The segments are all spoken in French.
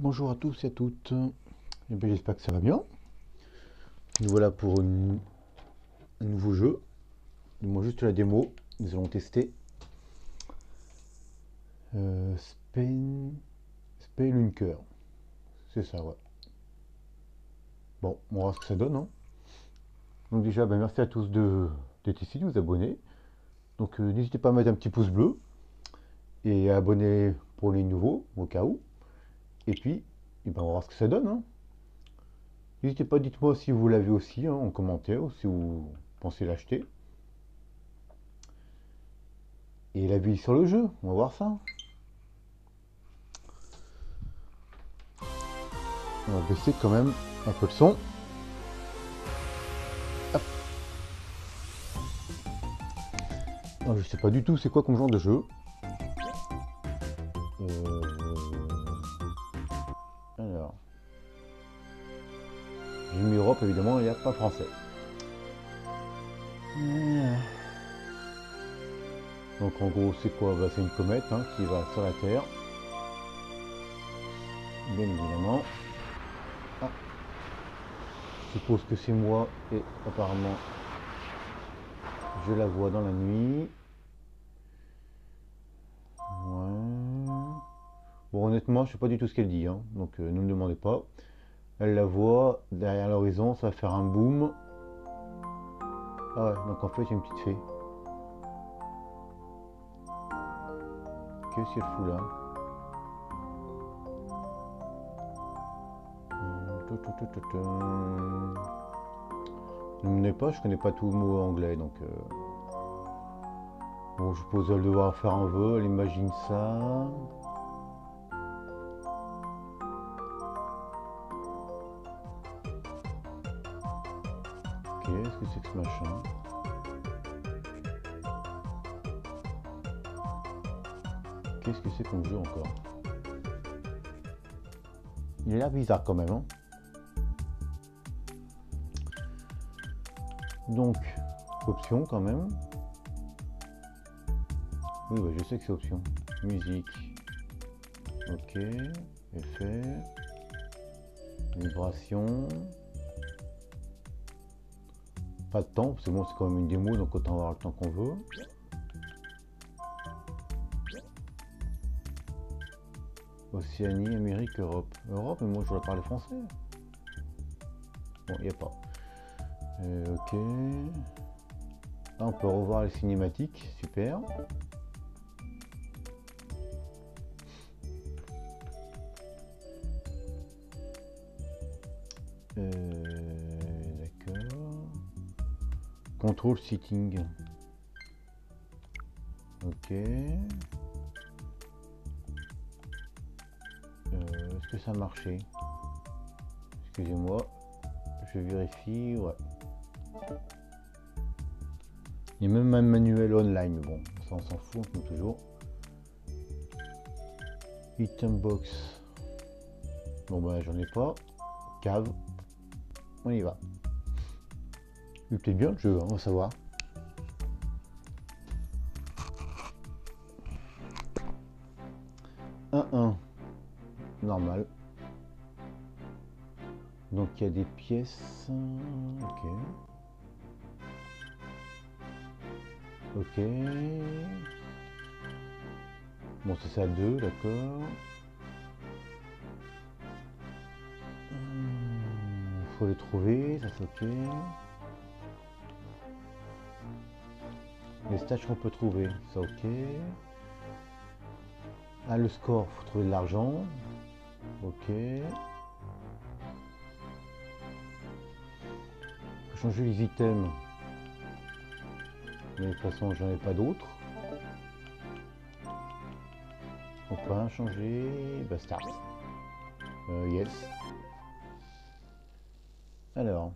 Bonjour à tous et à toutes. Eh J'espère que ça va bien. Nous voilà pour un nouveau jeu. Du moins juste la démo. Nous allons tester. Euh. C'est ça, ouais. Bon, on voir ce que ça donne. hein. Donc déjà, ben, merci à tous d'être ici, de vous abonner. Donc euh, n'hésitez pas à mettre un petit pouce bleu et à abonner pour les nouveaux, au cas où. Et puis, eh ben, on va voir ce que ça donne. hein. N'hésitez pas, dites-moi si vous l'avez aussi hein, en commentaire ou si vous pensez l'acheter. Et l'avis sur le jeu, on va voir ça. On va baisser quand même un peu le son. Hop. Non, je sais pas du tout c'est quoi comme genre de jeu. Euh, Europe évidemment, il n'y a pas français. Euh. Donc en gros c'est quoi? Bah, C'est une comète hein, qui va sur la Terre. Bien évidemment. Ah. Je suppose que c'est moi et apparemment je la vois dans la nuit. Ouais. Bon, honnêtement, je sais pas du tout ce qu'elle dit, hein, donc euh, ne me demandez pas. Elle la voit derrière l'horizon, ça va faire un boom. Ah ouais, donc en fait, a une petite fée. Qu'est-ce qu'elle fout là? Tout. Ne pas, je connais pas tout le mot anglais, donc... euh, Bon, je suppose elle devoir faire un vœu, elle imagine ça. C'est que ce machin Qu'est-ce que c'est qu'on jeu encore? Il a l'air bizarre quand même, hein Donc, option quand même. Oui, bah, je sais que c'est option. Musique. Ok. Effet. Vibration. Pas de temps, c'est bon, c'est quand même une démo, donc autant avoir le temps qu'on veut. Océanie, Amérique, Europe. Europe, mais moi je dois parler français. Bon, il n'y a pas. Euh, ok. Là, on peut revoir les cinématiques, super. Control sitting. Ok. Euh, Est-ce que ça a marché? Excusez-moi. Je vérifie. Ouais. Il y a même un manuel online, bon, ça on s'en fout, comme toujours. Item box. Bon bah j'en ai pas. Cave. On y va. Il peut-être bien le jeu, on va savoir. Un 1. Normal. Donc il y a des pièces. Ok. Ok. Bon, c'est ça 2, d'accord. Hmm, Faut les trouver, ça c'est ok. Les stages qu'on peut trouver, ça ok. Ah, le score, faut trouver de l'argent. Ok. Faut changer les items. Mais de toute façon, j'en ai pas d'autres. On peut changer. Bah, yes. Alors.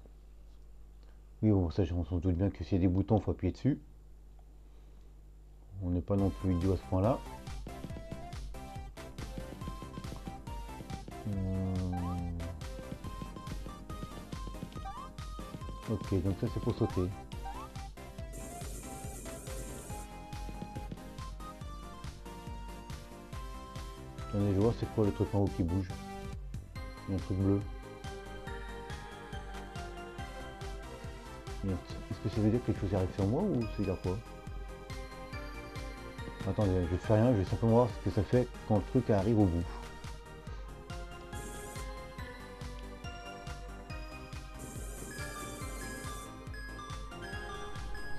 Oui, bon, ça, on s'en doute bien que s'il y a des boutons, faut appuyer dessus. On n'est pas non plus idiot à ce point-là. Hum. Ok, donc ça c'est pour sauter. Attendez, je vois c'est quoi le truc en haut qui bouge? Il y a un truc bleu. Est-ce que ça veut dire que quelque chose arrive sur moi ou c'est dire quoi Attendez, je fais rien, je vais simplement voir ce que ça fait quand le truc arrive au bout.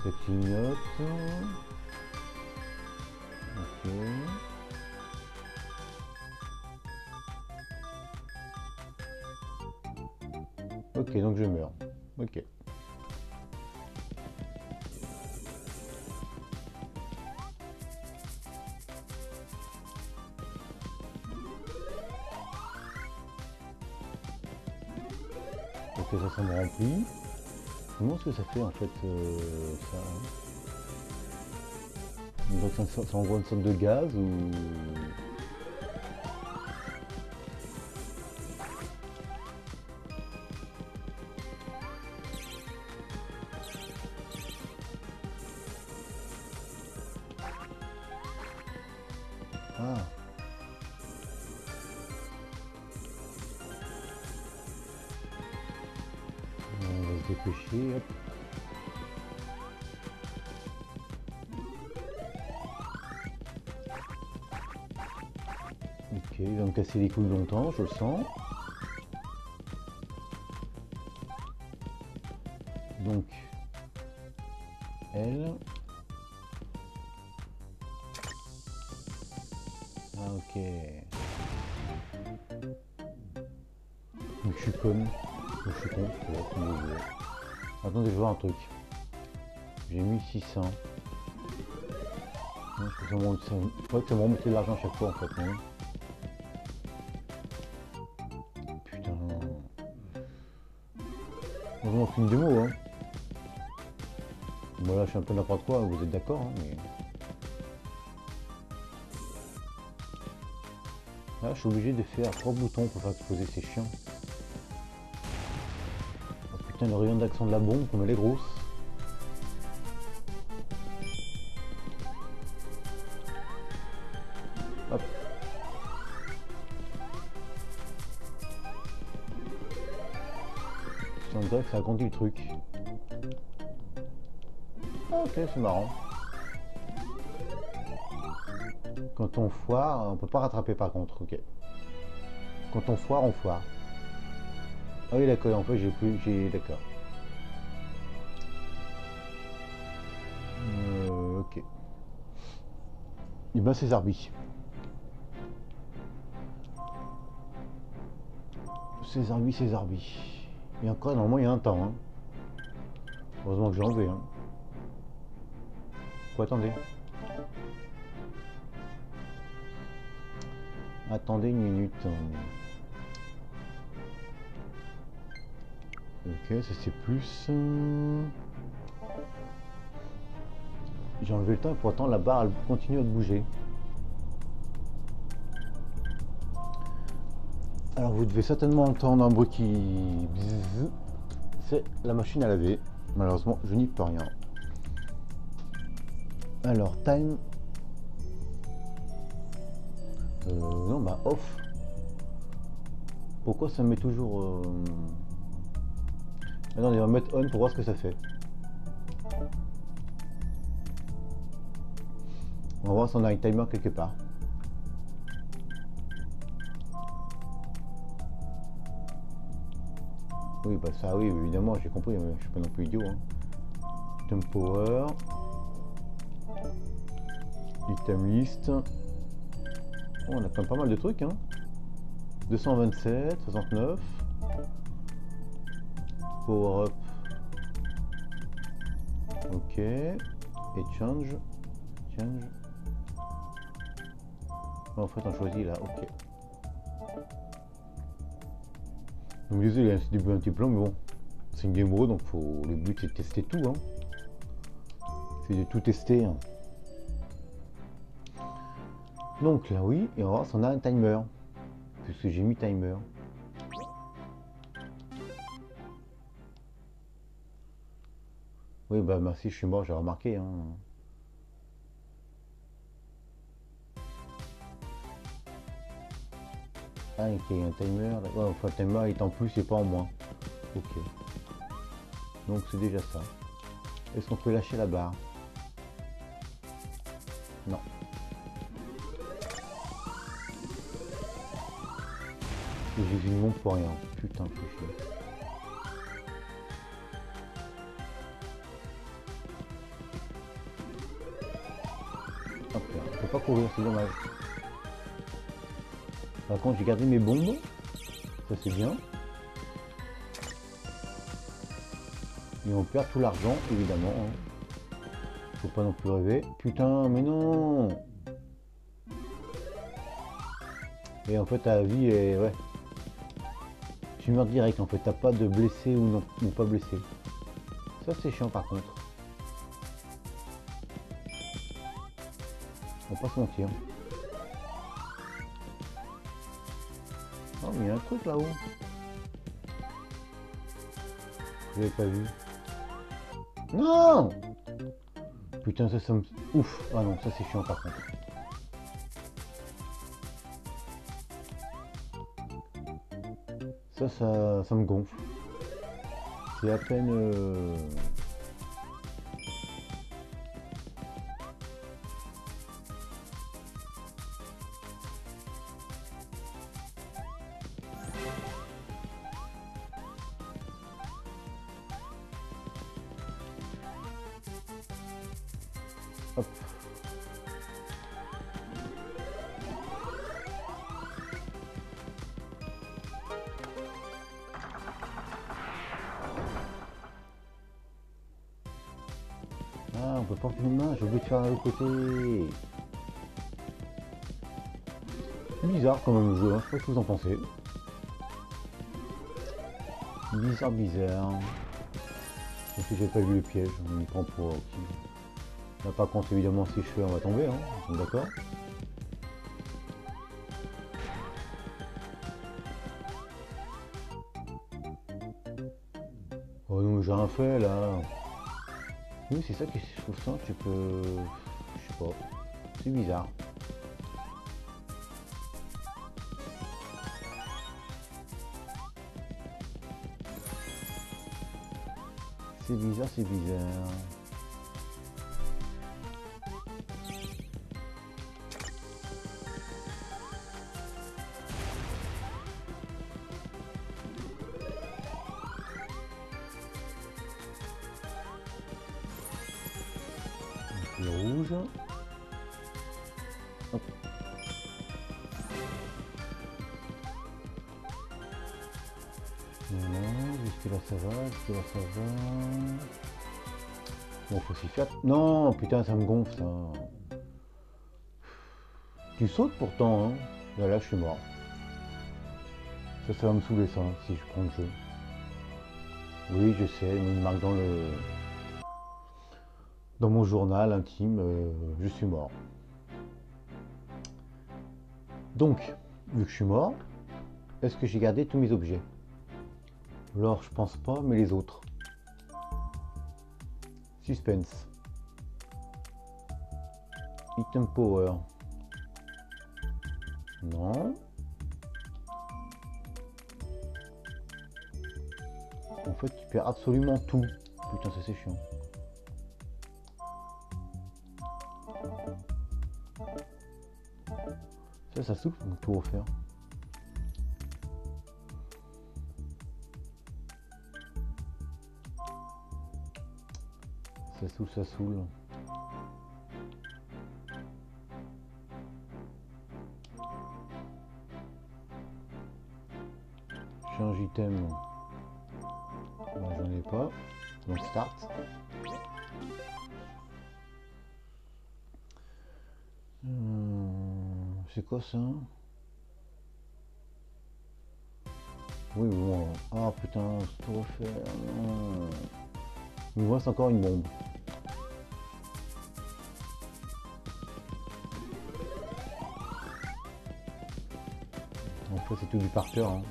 Ça clignote. Ok. Ok, donc je meurs. Ok. Ça me remplit. Comment est-ce que ça fait en fait euh, ça Donc ça, ça envoie une sorte de gaz ou... casser les couilles longtemps, je le sens. Donc, elle. Ah ok. Je suis conne. Je suis con. Attendez, je vois un truc. J'ai mis 600. Non, je ça, me remonter de l'argent à chaque fois en fait, Heureusement qu'une démo, hein. Bon là je suis un peu n'importe quoi, vous êtes d'accord, hein, mais... Là je suis obligé de faire trois boutons pour faire exploser ces chiens. Oh putain le rayon d'action de la bombe comme elle est grosse. Ça le truc. Ok, c'est marrant. Quand on foire, on peut pas rattraper par contre, ok. Quand on foire, on foire. Ah oui d'accord, en fait j'ai plus. j'ai. d'accord. Euh, ok. Et ben c'est Zarbi. C'est Zarbi, c'est Zarbi. Et encore normalement il y a un temps. Hein. Heureusement que j'ai enlevé. Hein. Quoi attendez Attendez une minute. Ok, ça c'est plus. euh, J'ai enlevé le temps et pourtant la barre elle continue à bouger. Alors vous devez certainement entendre un bruit qui. C'est la machine à laver. Malheureusement, je n'y peux rien. Alors, time. Euh, non, bah off. Pourquoi ça me met toujours... Euh... Attendez, on va mettre on pour voir ce que ça fait. On va voir si on a un timer quelque part. Oui, bah ça, oui, évidemment, j'ai compris, mais je suis pas non plus idiot. Hein. Item power. Item list. Oh, on a quand même pas mal de trucs, hein. 227, 69. Power up. Ok. Et change. Change. En fait, on choisit là, ok. Donc désolé, hein, c'est début un petit long, mais bon, c'est une démo, donc faut... le but c'est de tester tout. Hein. C'est de tout tester. hein. Donc là oui, et on va voir si on a un timer. Puisque j'ai mis timer. Oui bah merci, je suis mort, j'ai remarqué. Hein. Ah, ok, un timer. Ouais, enfin, le timer est en plus et pas en moins. Ok. Donc c'est déjà ça. Est-ce qu'on peut lâcher la barre? Non. J'ai une montre pour rien. Putain, c'est chier. Hop là, on peut pas courir, c'est dommage. Par contre, j'ai gardé mes bombes. Ça, c'est bien. Et on perd tout l'argent, évidemment. hein. Faut pas non plus rêver. Putain, mais non Et en fait, ta vie est... Ouais. Tu meurs direct, en fait. T'as pas de blessé ou non, ou pas blessé. Ça, c'est chiant, par contre. On va pas se mentir. Il y a un truc là-haut. Je l'avais pas vu. Non Putain, ça, ça me... Ouf Ah non, ça c'est chiant par contre. Ça, ça, ça me gonfle. C'est à peine... euh, côté. Bizarre quand même le jeu, hein. je sais pas ce que vous en pensez. Bizarre, bizarre. Si j'ai pas vu le piège, on y prend pour qui Là par contre évidemment si je fais on va tomber, hein, d'accord Oh non j'ai rien fait là Oui c'est ça que je trouve ça, tu peux... C'est bizarre. C'est bizarre, c'est bizarre. Putain, ça me gonfle ça. Tu sautes pourtant, hein. Là, là, je suis mort. Ça, ça va me saouler ça, si je prends le jeu. Oui, je sais, il me marque dans le dans mon journal intime, euh, je suis mort. Donc, vu que je suis mort, est-ce que j'ai gardé tous mes objets? Alors, je pense pas, mais les autres. Suspense. Item power. Non. En fait, tu perds absolument tout. Putain, c'est chiant. Ça, ça souffle, on peut refaire. Ça saoule, ça saoule. Item. Moi, j'en ai pas. Donc start. Hum, C'est quoi ça? Oui, bon. Ah putain, c'est tout refaire. Non. Il me reste encore une bombe. En fait, c'est tout du par cœur. hein.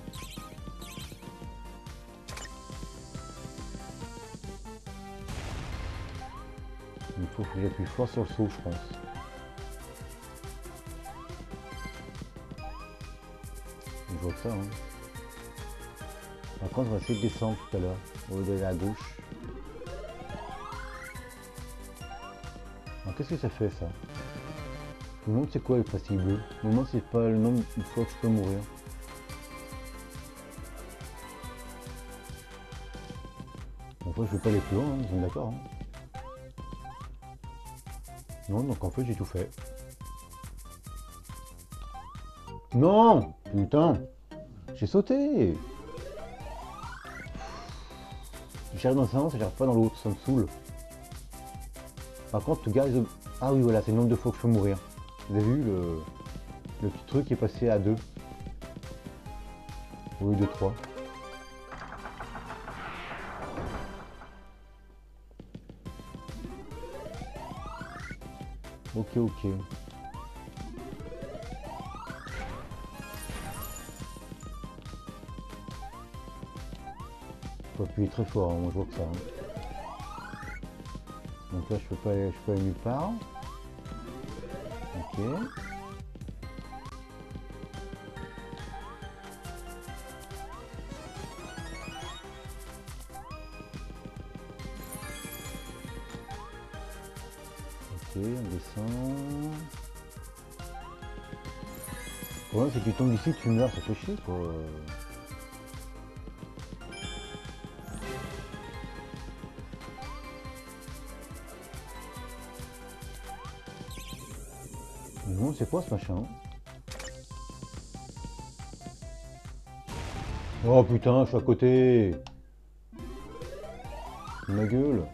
J'appuie fort sur le saut, je pense. je vois que ça. Hein. Par contre, on va essayer de descendre tout à l'heure, au lieu d'aller à gauche. Qu'est-ce que ça fait ça? Je me demande c'est quoi le plastique bleu? Je me c'est pas le nombre de fois que je peux mourir. En fait je vais pas aller plus loin, hein, d'accord. Hein? Donc en fait j'ai tout fait. Non Putain J'ai sauté J'arrive dans un sens et j'arrive pas dans l'autre, ça me saoule. Par contre, gars, ah oui, voilà, c'est le nombre de fois que je peux mourir. Vous avez vu le, le petit truc est passé à 2 au lieu de 3. Ok, ok. Faut appuyer très fort, hein, moi je vois que ça. Hein. Donc là je peux pas aller, je peux aller nulle part. Ok, Que tu tombes ici, tu meurs, ça fait chier quoi. Non, c'est quoi ce machin Oh putain, je suis à côté Ma gueule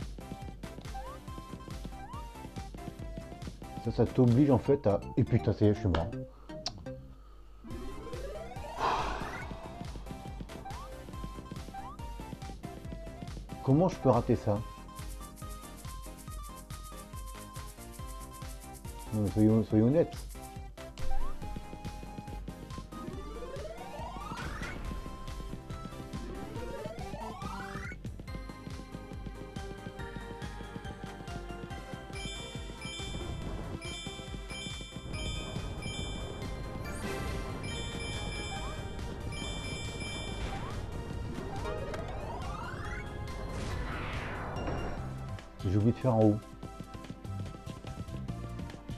Ça, ça t'oblige en fait à... Et putain, c'est je suis mort. Comment je peux rater ça soyons, soyons honnêtes. J'ai oublié de faire en haut.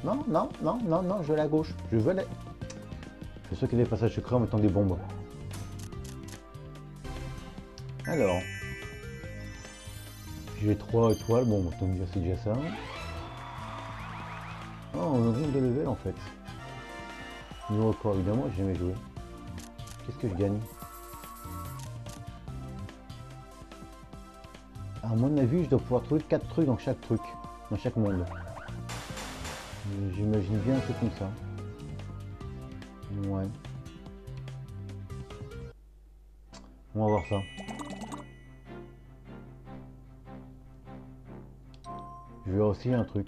Non, non, non, non, non, je veux la gauche. Je veux la... Je suis sûr qu'il y a des passages secrets en mettant des bombes. Alors. J'ai trois étoiles. Bon, autant dire c'est déjà ça. Oh, on augmente de level en fait. Niveau record, évidemment, j'ai jamais joué. Qu'est-ce que je gagne? À mon avis, je dois pouvoir trouver 4 trucs dans chaque truc, dans chaque monde. J'imagine bien un truc comme ça. Ouais. On va voir ça. Je vais aussi un truc.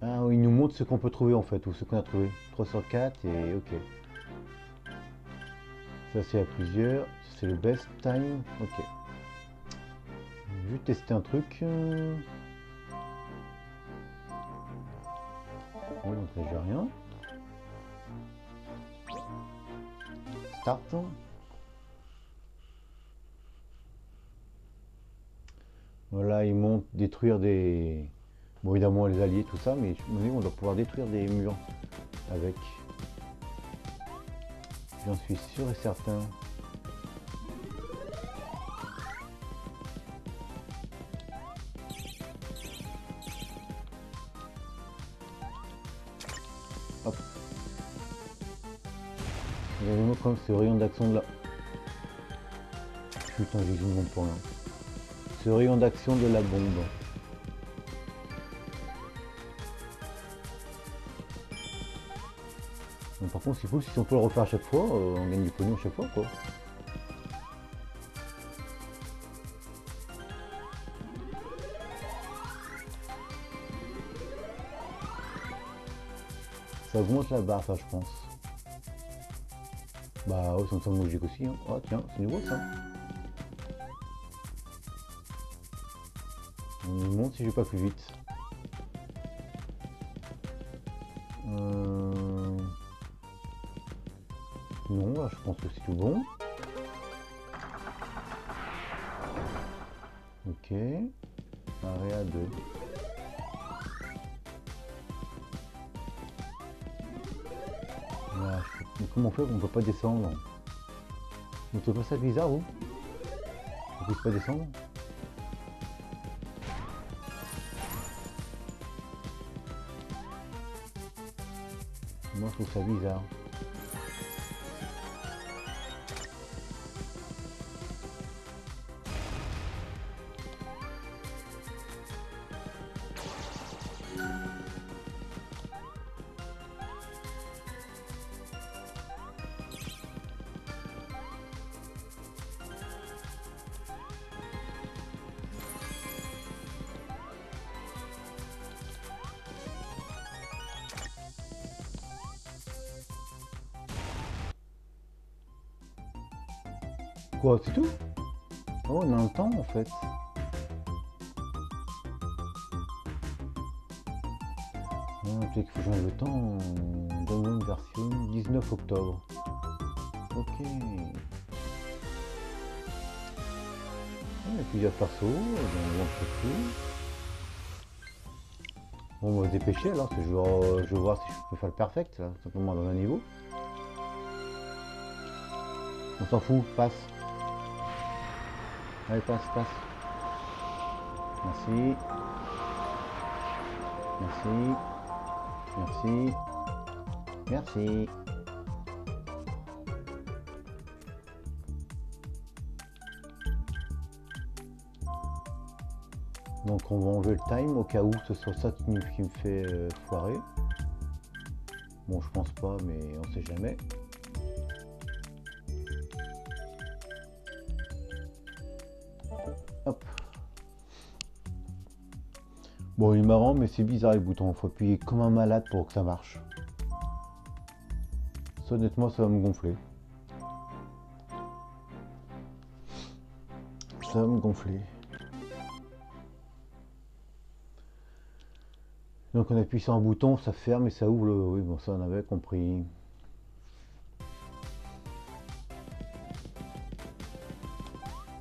Ah oui, il nous montre ce qu'on peut trouver en fait, ou ce qu'on a trouvé. 3 sur 4 et ok. Ça c'est à plusieurs. C'est le best time. Ok. Je vais tester un truc. Oui, donc là j'ai rien. Start. Voilà, ils montent détruire des... Bon, évidemment, les alliés, tout ça, mais on doit pouvoir détruire des murs avec. J'en suis sûr et certain. Hop. Regardez-moi comme ce rayon d'action de là. Putain, j'ai bombe pour rien. Ce rayon d'action de la bombe. Par c'est cool si on peut le refaire à chaque fois, euh, on gagne du pognon à chaque fois, quoi. Ça augmente la barre, ça, je pense. Bah ouais, ça me semble logique aussi. Hein. Oh tiens, c'est nouveau ça. On me montre si je vais pas plus vite. Euh... Non, là, je pense que c'est tout bon. Ok. Area 2. Là, je- Mais comment on fait qu'on peut pas descendre Vous trouvez pas ça bizarre, vous? On puisse pas descendre? Moi, je trouve ça bizarre. Fait. Ah, Peut-être qu'il faut changer le temps. Une version 19 octobre. Ok. Il a plusieurs persos. Bon, on va se dépêcher alors, parce que je vais, je vais voir si je peux faire le perfect, là, simplement dans un niveau. On s'en fout, passe. Allez, passe, passe. Merci. Merci. Merci. Merci. Donc on va enlever le time au cas où ce soit ça qui me, fait euh, foirer. Bon je pense pas mais on sait jamais. Bon, il est marrant, mais c'est bizarre les boutons. Faut appuyer comme un malade pour que ça marche. Ça, honnêtement, ça va me gonfler. Ça va me gonfler. Donc on appuie sur un bouton, ça ferme et ça ouvre le... Oui, bon, ça on avait compris.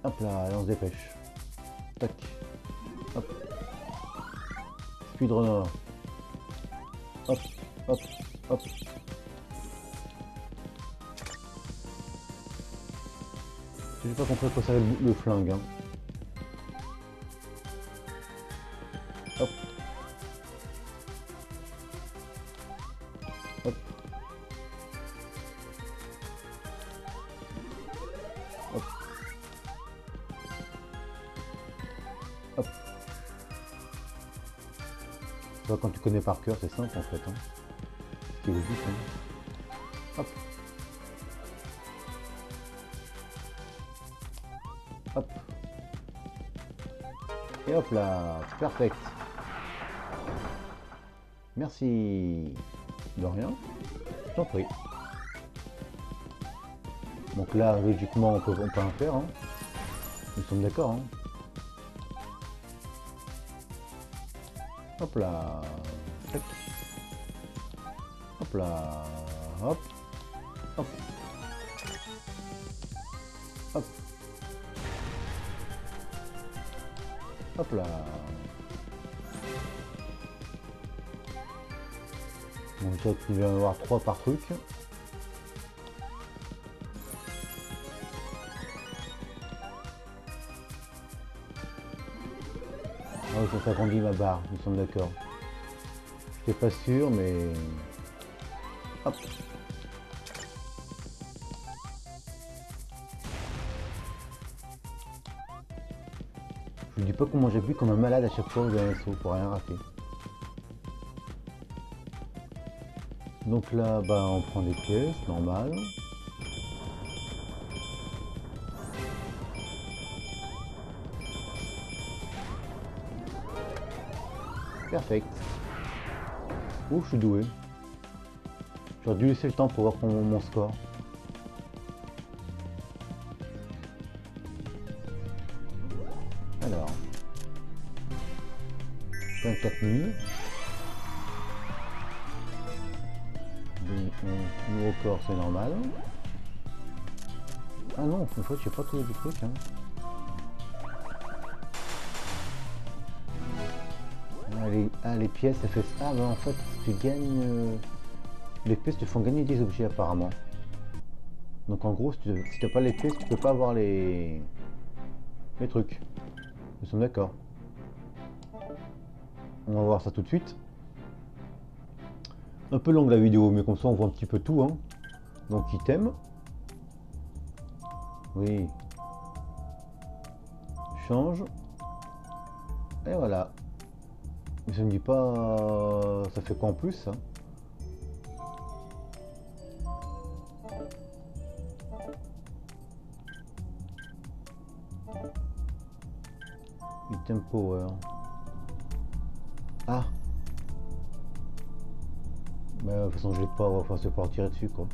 Hop là, on se dépêche. Tac. Hop. Speedrunner. Hop, hop, hop. J'ai pas compris quoi ça le, le flingue. Hein. Par cœur, c'est simple en fait. Hein. Hein. Hop. Et hop là, perfect. Merci. De rien. Je t'en prie. Donc là, logiquement, on peut, on peut en faire. Hein. Nous sommes d'accord. Hop là. Tac. Hop là. Hop. Hop. Hop. Hop là. Bon, je qu'il va y en avoir trois par truc. Oui, ça s'agrandit ma barre, nous sommes d'accord. J'étais pas sûr, mais... Hop. Je dis pas comment j'appuie comme un malade à chaque fois j'ai un saut pour rien rater. Donc là, bah, on prend des pièces, normal. Perfect. Ouh, je suis doué. J'aurais dû laisser le temps pour voir mon, mon score. Alors. 24 000. Nouveau corps, c'est normal. Ah non, une fois, je sais pas tous les trucs. Hein. Ah, les, ah, pièces, ça fait ça. Ah, bah, en fait, tu gagnes. euh, Les pièces te font gagner des objets apparemment. Donc en gros, si tu pas les pièces, tu peux pas avoir les. les trucs. Nous sommes d'accord. On va voir ça tout de suite. Un peu longue la vidéo, mais comme ça on voit un petit peu tout. Hein. Donc item. Oui. Change. Et voilà. Mais ça me dit pas... Ça fait quoi en plus ça Power. Ah Mais de toute façon je l'ai pas, enfin c'est pas tirer dessus quoi.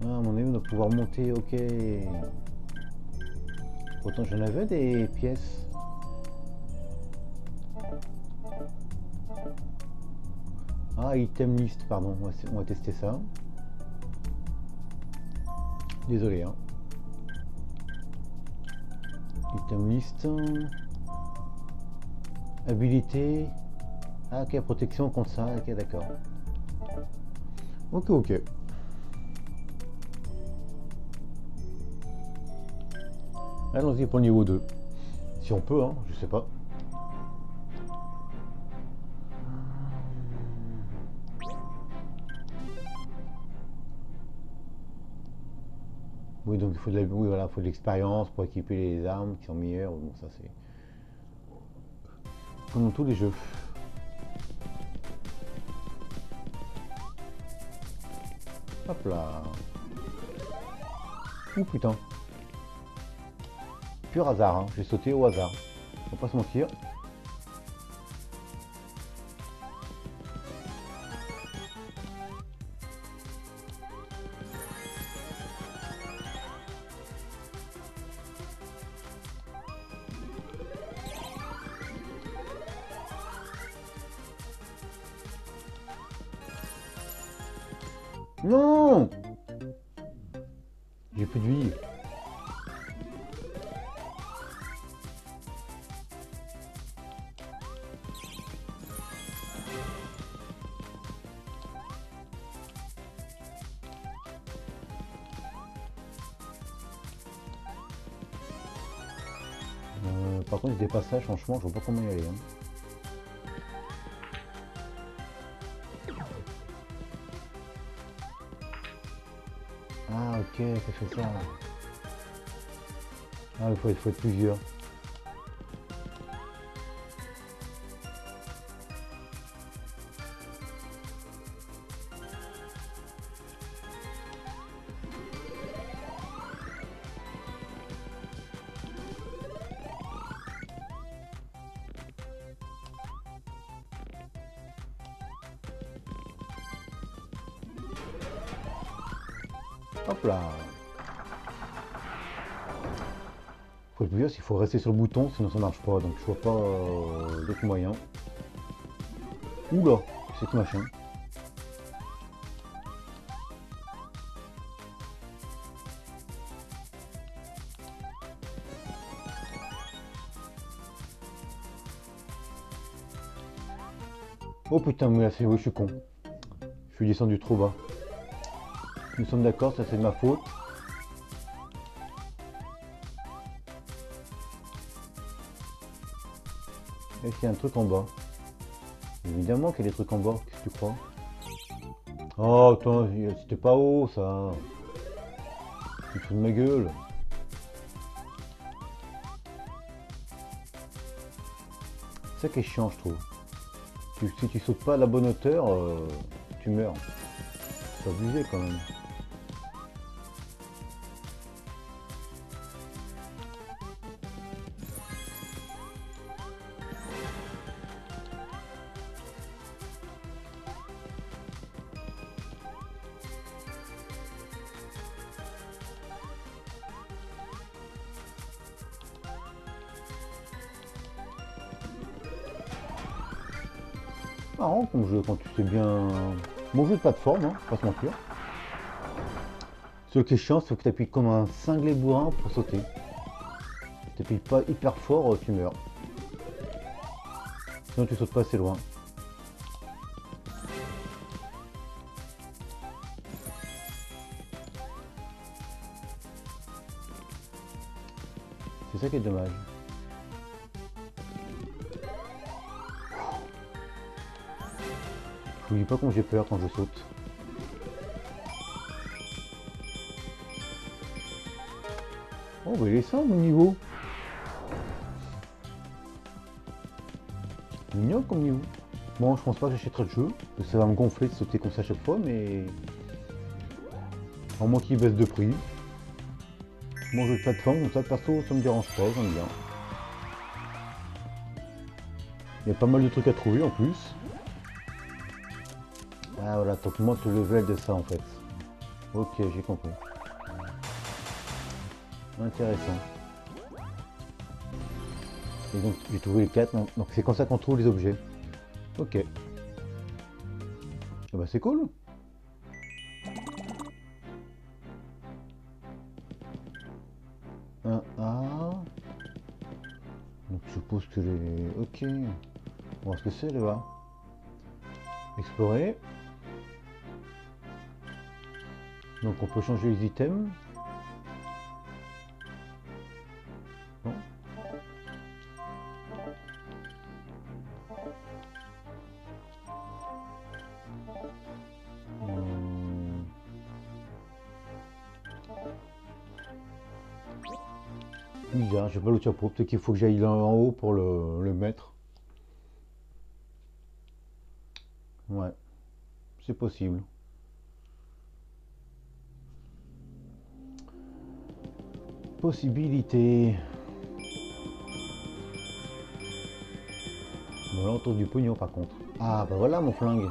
Ah, mon avis, on pouvoir monter, ok. Pourtant, j'en avais des pièces. Ah, item list, pardon, on va tester ça. Désolé, hein. Item list. Habilité. Ah, ok, protection contre ça, ok, d'accord. Ok, ok. Allons-y pour le niveau 2. Si on peut, hein, je sais pas. Oui, donc il faut de la- oui, voilà, l'expérience pour équiper les armes qui sont meilleures. Bon, ça c'est. Comme dans tous les jeux. Hop là. Ouh putain. Pur hasard, hein. j'ai sauté au hasard. Faut pas se mentir. Par contre, des passages, franchement, je vois pas comment y aller. hein. Ah, ok, ça fait ça. Ah, il faut, il faut être plusieurs. Faut rester sur le bouton, sinon ça marche pas. Donc je vois pas euh, d'autres moyens. Oula, c'est ce machin. Oh putain, mais là c'est oui, je suis con. Je suis descendu trop bas. Nous sommes d'accord, ça c'est de ma faute. Qu'il y a un truc en bas Évidemment qu'il y a des trucs en bas, qu'est-ce que tu crois? Oh, attends, c'était pas haut ça. Tu te fous de ma gueule. C'est ça qui est chiant, je trouve. Si tu sautes pas à la bonne hauteur, euh, tu meurs. C'est abusé quand même. Sais bien. Bon jeu de plateforme, hein, pas se mentir. Ce qui est chiant, c'est que tu appuies comme un cinglé bourrin pour sauter. Tu appuies pas hyper fort, tu meurs. Sinon tu sautes pas assez loin. C'est ça qui est dommage. Dis pas quand j'ai peur quand je saute. Oh bah il est mon niveau. Mignon comme niveau. Bon je pense pas que j'achèterai le jeu. Ça va me gonfler de sauter comme ça à chaque fois mais... En moins qu'il baisse de prix. Mon jeu de plateforme, comme ça perso ça me dérange pas, j'aime bien. Il y a pas mal de trucs à trouver en plus. Ah t'augmentes le level de ça en fait. Ok, j'ai compris. Intéressant. Et donc j'ai trouvé les 4, donc c'est comme ça qu'on trouve les objets. Ok. Et bah c'est cool. Un A. Donc je suppose que les... Ok. On va voir ce que c'est là-bas. Explorer. Donc on peut changer les items. Non. Hmm. Bizarre, j'ai pas le chapeau. Peut-être qu'il faut que j'aille en haut pour le, le mettre. Ouais, c'est possible. Possibilité. Bon là on trouve du pognon par contre. Ah bah voilà mon flingue.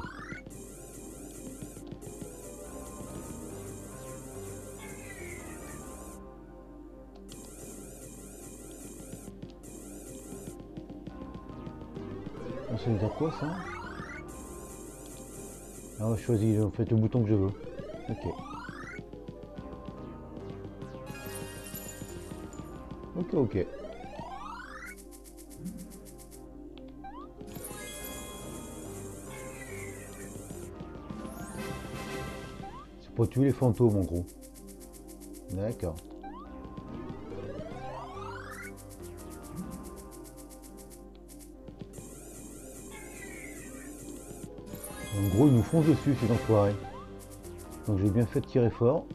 On sait dire quoi ça? Ah ouais, choisis en fait le bouton que je veux. Ok. Ok. C'est pour tuer les fantômes en gros. D'accord. En gros, ils nous foncent dessus, ces enfoirés. Donc j'ai bien fait de tirer fort.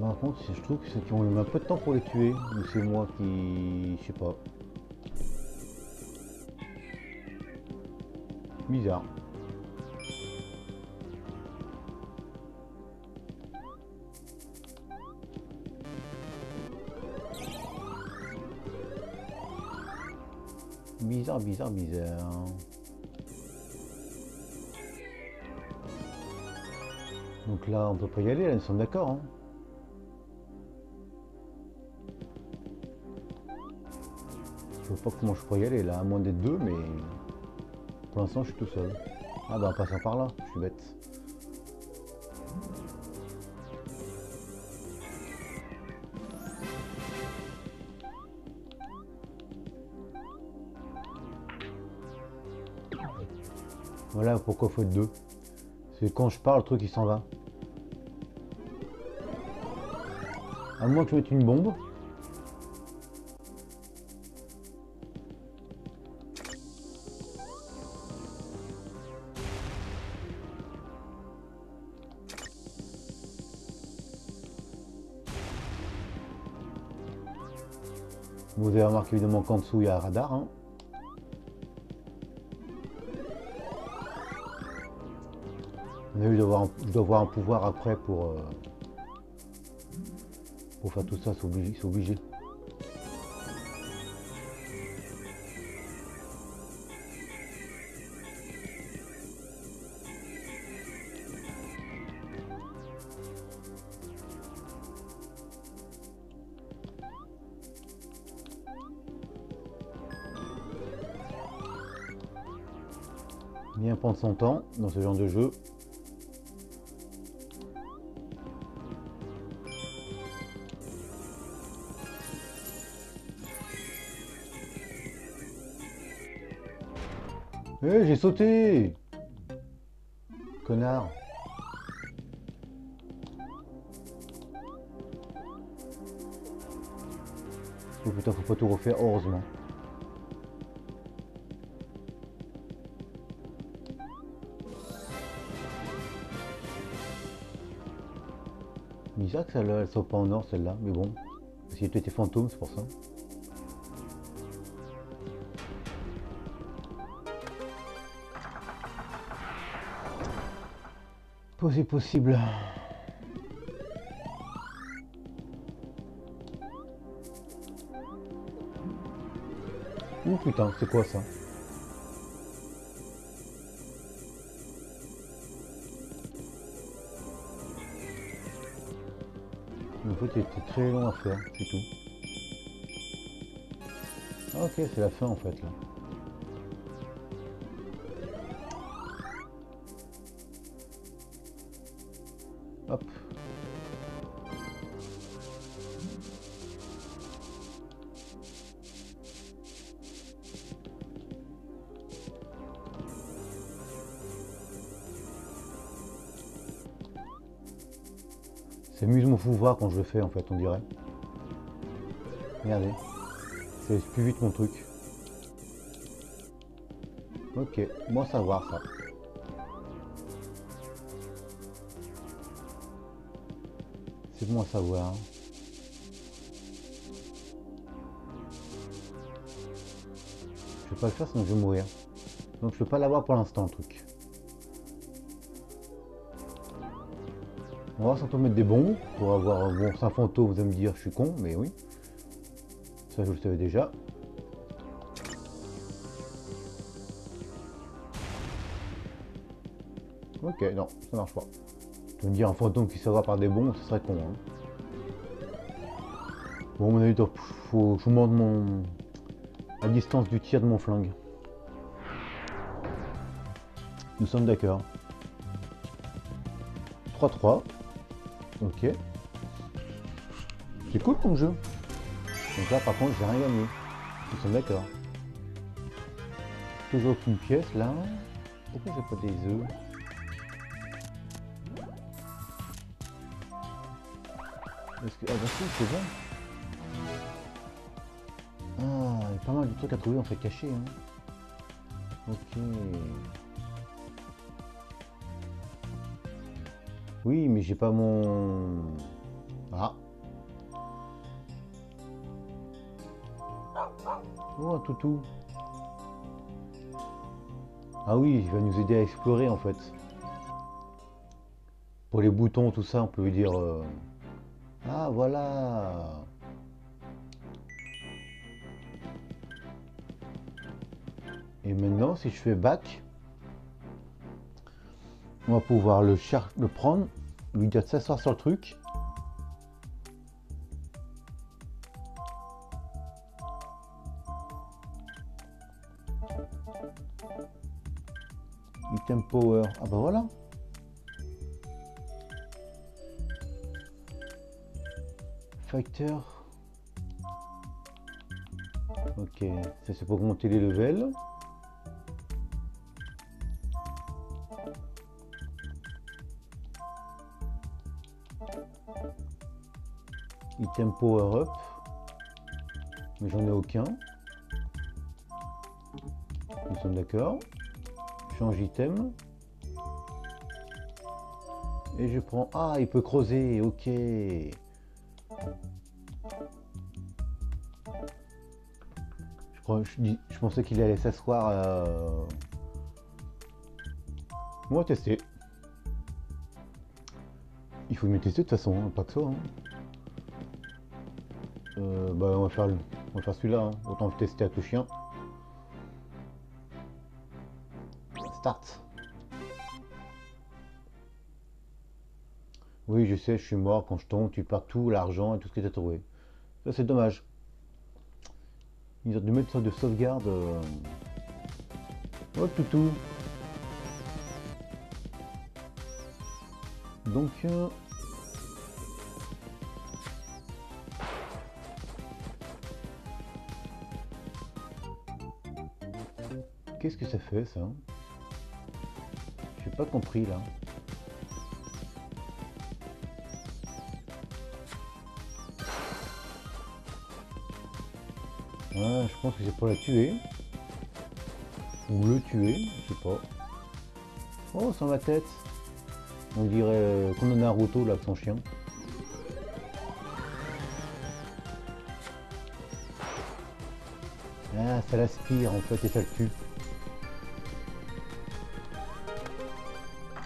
Par contre, je trouve que c'est qu'ils ont eu un peu de temps pour les tuer, mais c'est moi qui... je sais pas. Bizarre. Bizarre, bizarre. Donc là, on peut pas y aller, là, nous sommes d'accord. Hein. Je vois pas comment je pourrais y aller, là, à moins d'être deux, mais... Pour l'instant, je suis tout seul. Ah bah, en passant par là, je suis bête. Pourquoi faut être deux. C'est quand je parle, le truc il s'en va. À moins que je mette une bombe. Vous avez remarqué évidemment qu'en dessous il y a un radar. Hein. Vu, je dois un, pouvoir après pour, euh, pour faire tout ça, c'est obligé. Bien prendre son temps dans ce genre de jeu. J'ai sauté Connard Oh putain, faut pas tout refaire, heureusement. Bizarre que celle-là, elle soit pas en or, celle-là, mais bon. Parce qu'il des fantômes, c'est pour ça. Oh, c'est possible. Ouh putain, c'est quoi ça? En fait, était très long à faire, c'est tout. Ok, c'est la fin en fait là. Quand je le fais en fait, on dirait. Regardez. C'est plus vite mon truc. Ok, bon savoir ça. C'est bon à savoir. Je vais pas le faire sinon je vais mourir. Donc je peux pas l'avoir pour l'instant le truc. On va peut mettre des bons pour avoir bon c'est un fantôme, vous allez me dire je suis con, mais oui. Ça je le savais déjà. Ok, non, ça marche pas. Tu me dire un fantôme qui s'aura par des bons, ce serait con. Hein. Bon, mon avis, faut, je vous montre mon, la distance du tir de mon flingue. Nous sommes d'accord. 3-3. Ok. C'est cool comme jeu. Donc là, par contre, j'ai rien gagné. Nous sommes d'accord. Toujours aucune pièce là. Pourquoi j'ai pas des œufs? Est-ce que... Ah bah si, c'est bon. Ah, il y a pas mal de trucs à trouver en fait cachés. Hein. Ok. Oui, mais j'ai pas mon... Ah. Oh, un toutou. Ah oui, il va nous aider à explorer en fait. Pour les boutons, tout ça, on peut lui dire... Euh, ah, voilà Et maintenant, si je fais back, on va pouvoir le, le prendre, lui dire de s'asseoir sur le truc. Item power. Ah bah voilà. Fighter. Ok, ça c'est pour monter les levels. Item power up. Mais j'en ai aucun. Nous sommes d'accord. Change item. Et je prends... Ah, il peut creuser, ok. Je, pensais qu'il allait s'asseoir. Euh... On va tester. Il faut mieux tester de toute façon, pas que ça. Euh, bah on va faire, faire celui-là, hein. autant le tester à tout chien. Start. Oui, je sais, je suis mort. Quand je tombe, tu perds tout l'argent et tout ce que tu as trouvé. Ça, c'est dommage. Ils ont dû mettre de sauvegarde. Euh... Oh, tout. Donc... Euh, qu'est-ce que ça fait, ça J'ai pas compris, là. Je pense que c'est pour la tuer. Ou le tuer, je sais pas. Oh, sans la tête. On dirait euh, qu'on a Naruto là avec son chien. Ah, ça l'aspire en fait et ça le tue.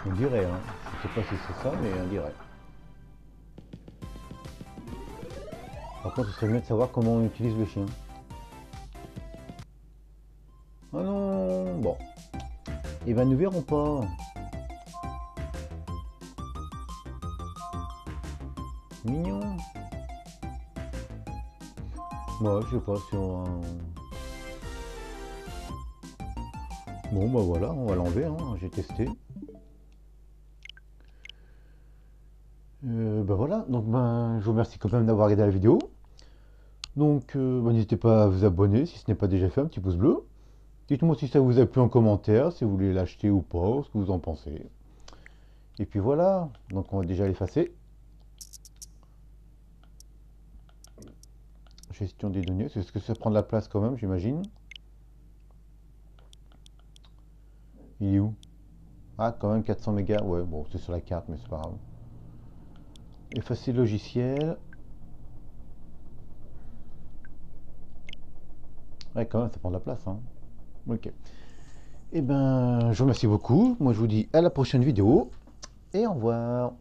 On dirait, hein. Je sais pas si c'est ça, mais on dirait. Par contre, ce serait mieux de savoir comment on utilise le chien. Oh non Bon. Et eh ben nous verrons pas. Mignon. Moi, je sais pas si on Bon bah voilà, on va l'enlever, hein. j'ai testé. Euh, bah voilà, donc ben, je vous remercie quand même d'avoir regardé la vidéo. Donc euh, bah, n'hésitez pas à vous abonner si ce n'est pas déjà fait, un petit pouce bleu. Dites-moi si ça vous a plu en commentaire, si vous voulez l'acheter ou pas, ce que vous en pensez. Et puis voilà, donc on va déjà l'effacer. Gestion des données, c'est ce que ça prend de la place quand même, j'imagine. Il est où? Ah, quand même 400 mégas. Ouais, bon, c'est sur la carte, mais c'est pas grave. Effacer le logiciel. Ouais, quand même, ça prend de la place. Hein. Ok. eh ben, je vous remercie beaucoup. Moi, je vous dis à la prochaine vidéo. Et au revoir.